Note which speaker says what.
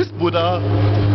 Speaker 1: Tschüss, Buddha.